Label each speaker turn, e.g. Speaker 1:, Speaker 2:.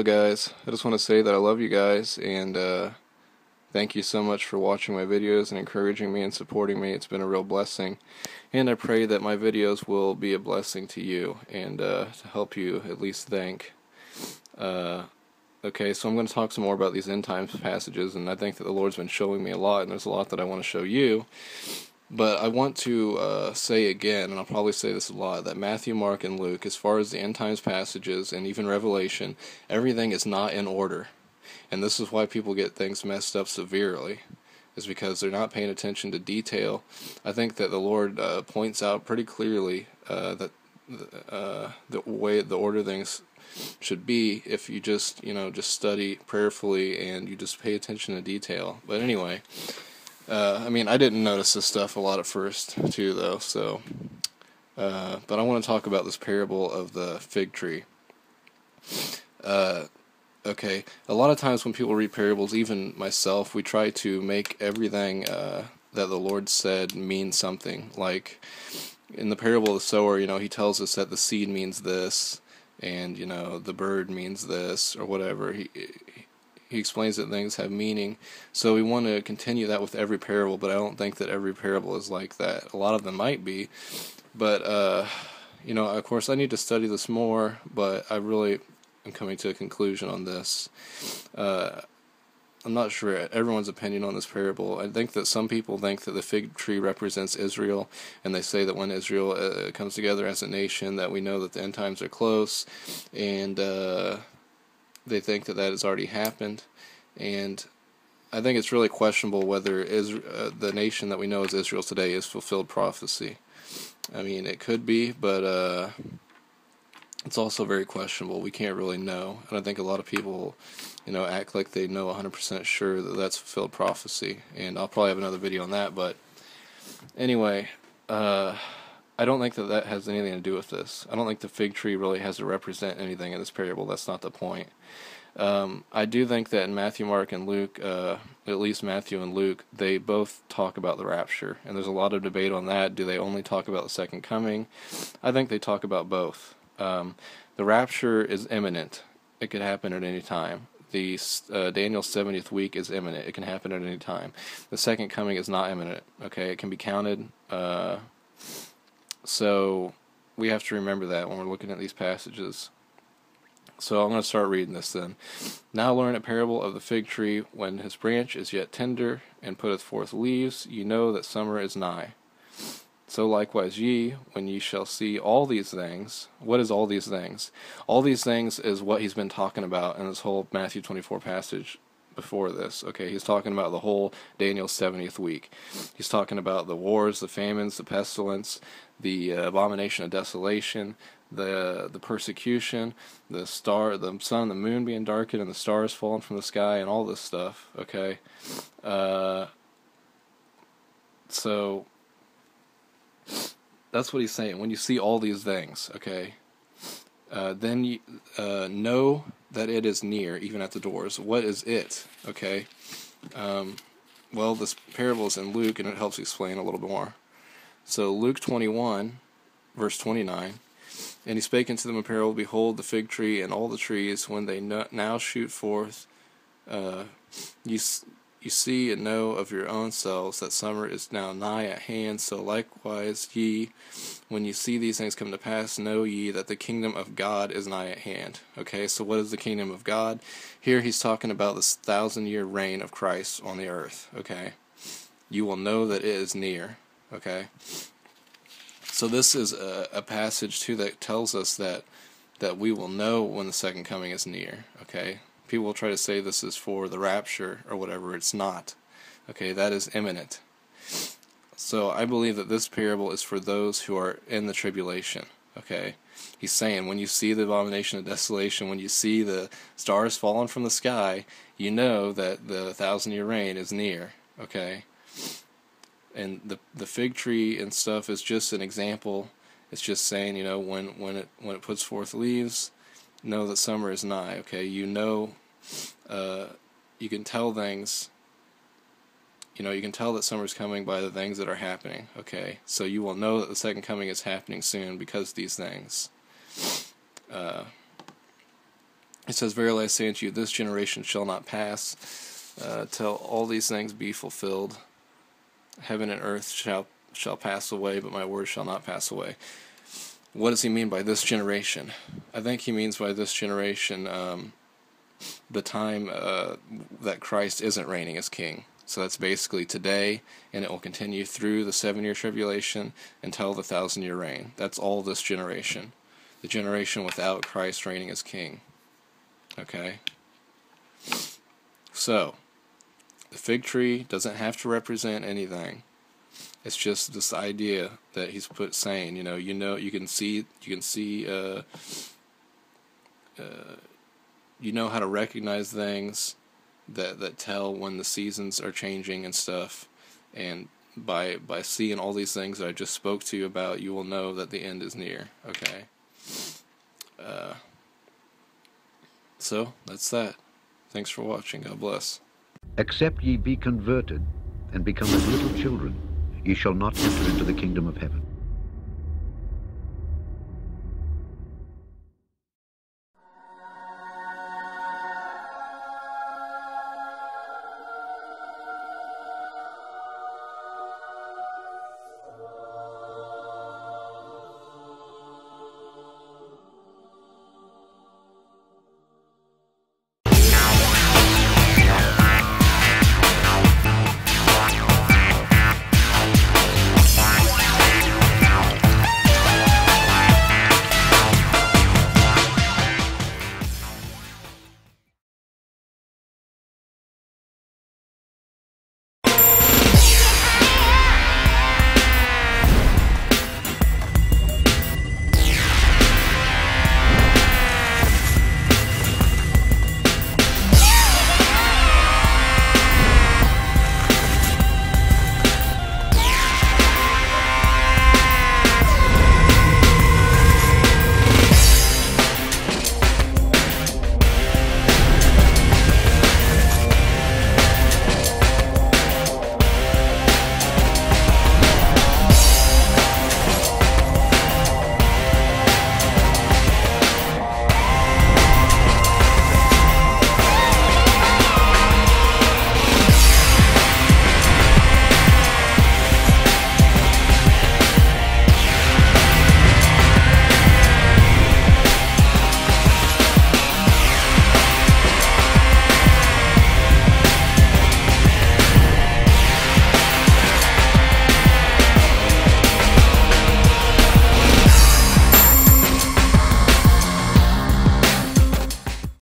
Speaker 1: Hello guys, I just want to say that I love you guys and uh, thank you so much for watching my videos and encouraging me and supporting me. It's been a real blessing and I pray that my videos will be a blessing to you and uh, to help you at least think. Uh, okay, so I'm going to talk some more about these end times passages and I think that the Lord's been showing me a lot and there's a lot that I want to show you. But I want to uh, say again, and I'll probably say this a lot, that Matthew, Mark, and Luke, as far as the end times passages and even Revelation, everything is not in order. And this is why people get things messed up severely, is because they're not paying attention to detail. I think that the Lord uh, points out pretty clearly uh, that uh, the way the order things should be if you just you know just study prayerfully and you just pay attention to detail. But anyway. Uh, I mean, I didn't notice this stuff a lot at first, too, though. So, uh, but I want to talk about this parable of the fig tree. Uh, okay, a lot of times when people read parables, even myself, we try to make everything uh, that the Lord said mean something. Like in the parable of the sower, you know, he tells us that the seed means this, and you know, the bird means this, or whatever. He he explains that things have meaning. So we want to continue that with every parable, but I don't think that every parable is like that. A lot of them might be, but uh, you know, of course, I need to study this more. But I really am coming to a conclusion on this. Uh, I'm not sure everyone's opinion on this parable. I think that some people think that the fig tree represents Israel, and they say that when Israel uh, comes together as a nation, that we know that the end times are close, and uh, they think that that has already happened, and I think it's really questionable whether Israel, uh, the nation that we know as Israel today is fulfilled prophecy. I mean, it could be, but uh, it's also very questionable. We can't really know, and I think a lot of people, you know, act like they know 100% sure that that's fulfilled prophecy. And I'll probably have another video on that. But anyway, uh, I don't think that that has anything to do with this. I don't think the fig tree really has to represent anything in this parable. That's not the point. Um, I do think that in Matthew, Mark, and Luke, uh, at least Matthew and Luke, they both talk about the rapture, and there's a lot of debate on that. Do they only talk about the second coming? I think they talk about both. Um, the rapture is imminent; it could happen at any time. The uh, Daniel's 70th week is imminent; it can happen at any time. The second coming is not imminent. Okay, it can be counted. Uh, so we have to remember that when we're looking at these passages. So I'm going to start reading this then. Now learn a parable of the fig tree. When his branch is yet tender and putteth forth leaves, ye know that summer is nigh. So likewise ye, when ye shall see all these things, what is all these things? All these things is what he's been talking about in this whole Matthew 24 passage before this. Okay, he's talking about the whole Daniel's 70th week. He's talking about the wars, the famines, the pestilence, the uh, abomination of desolation, the the persecution, the star, the sun, the moon being darkened, and the stars falling from the sky, and all this stuff. Okay, uh, so that's what he's saying. When you see all these things, okay, uh, then you uh, know that it is near, even at the doors. What is it? Okay. Um, well, this parable is in Luke, and it helps explain a little bit more. So Luke 21, verse 29. And he spake unto them a parable, Behold, the fig tree and all the trees, when they now shoot forth, uh, you, you see and know of your own selves that summer is now nigh at hand. So likewise ye, when you see these things come to pass, know ye that the kingdom of God is nigh at hand. Okay, so what is the kingdom of God? Here he's talking about this thousand year reign of Christ on the earth. Okay, you will know that it is near. Okay, so this is a, a passage too that tells us that that we will know when the second coming is near. Okay, people will try to say this is for the rapture or whatever. It's not. Okay, that is imminent. So I believe that this parable is for those who are in the tribulation. Okay, he's saying when you see the abomination of desolation, when you see the stars falling from the sky, you know that the thousand year reign is near. Okay, and the the fig tree and stuff is just an example. It's just saying, you know, when when it when it puts forth leaves, know that summer is nigh. Okay, you know, uh, you can tell things. You know, you can tell that summer's coming by the things that are happening. Okay, so you will know that the second coming is happening soon because these things. Uh, It says, Verily I say unto you, this generation shall not pass uh, till all these things be fulfilled. Heaven and earth shall shall pass away, but my word shall not pass away. What does he mean by this generation? I think he means by this generation um, the time uh, that Christ isn't reigning as king. So that's basically today, and it will continue through the seven year tribulation until the thousand year reign. That's all this generation. The generation without Christ reigning as king. Okay? So, the fig tree doesn't have to represent anything. It's just this idea that he's put saying, you know, you know, you can see, you can see, uh, uh, you know how to recognize things that that tell when the seasons are changing and stuff, and by by seeing all these things that I just spoke to you about, you will know that the end is near. Okay. Uh, so that's that. Thanks for watching. God bless.
Speaker 2: Except ye be converted and become as little children, ye shall not enter into the kingdom of heaven.